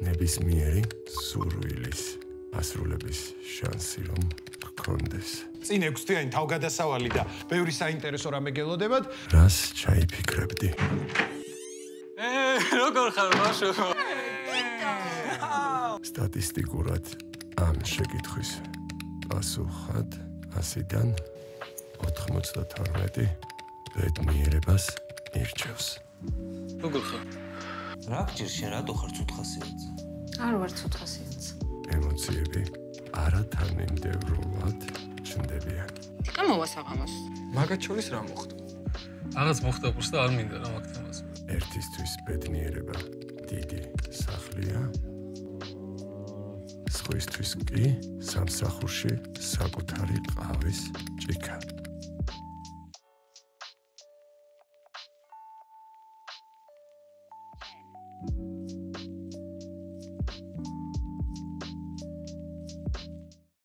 ნებისმიერი სურვილის ასრულების შანსი რომ გქონდეს. წინ ექვსთვიანი თავგადასავალი და ბევრი საინტერესო რამე გელოდებათ. რას ჩაიფიქრებდი? ე, როგორ ხარ, ბაშო? სტატისტიკურად ამ შეკითხვის პასუხად 100-დან 92 ბედნიერებას ირჩევს. როგორ ხარ? რა გჭირ შენ რატო ხარ ცუთხასიათზე? არ ვარ ცუთხასიათზე. ემოციები არათანმიმდევრულად ჩნდებიან. თიკა მოვასაღამოს. მაგათ შორის რა მოხდა? აღაც მოხდა უბრალოდ არ მინდა რა მაგ თემას. ერთისთვის ბედნიერება დიდი სახლია. სხვისთვის კი სამსახურში საკუთარი ყავის ჭიქა.